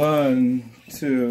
One, two.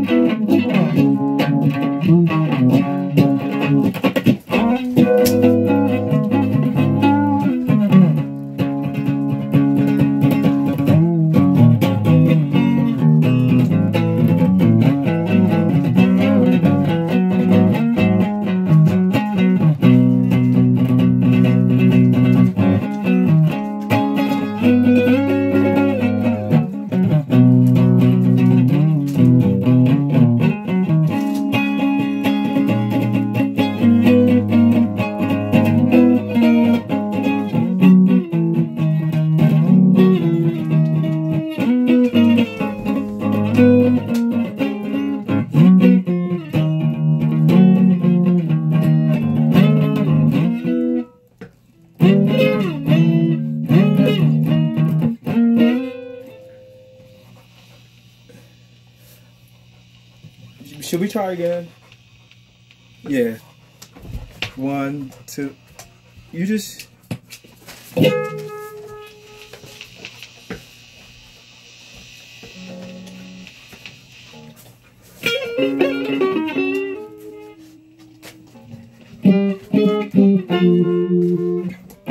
Should we try again? Yeah. One, two. You just.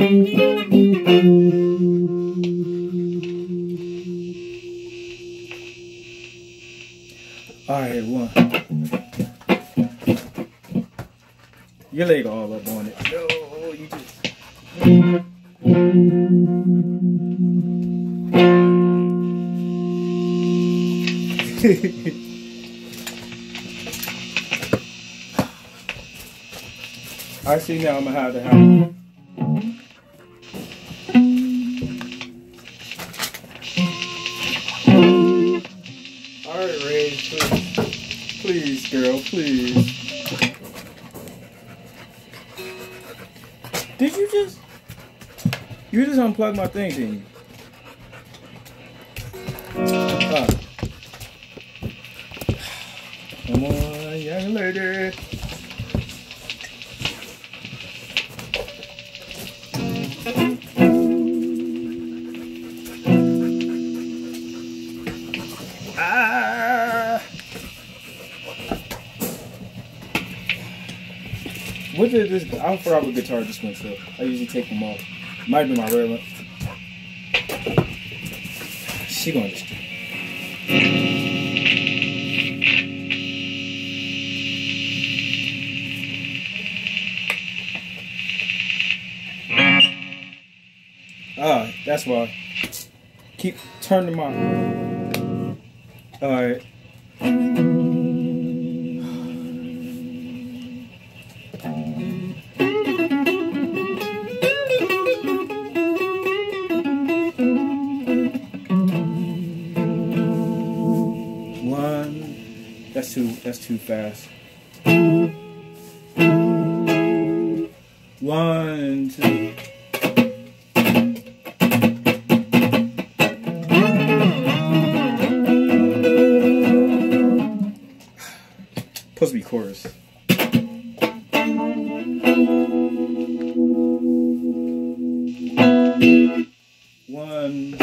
All right, one. Your leg all up on it. No, you just. I see now I'm gonna have to have. Girl, please. Did you just? You just unplugged my thing, didn't you? Ah. Come on, young lady. What did this? I forgot what guitar this one so I usually take them off. Might be my rare one. She gonna just. Ah, that's why. Keep turning my. All right. One. That's too. That's too fast. One, two. Supposed to be chorus. One.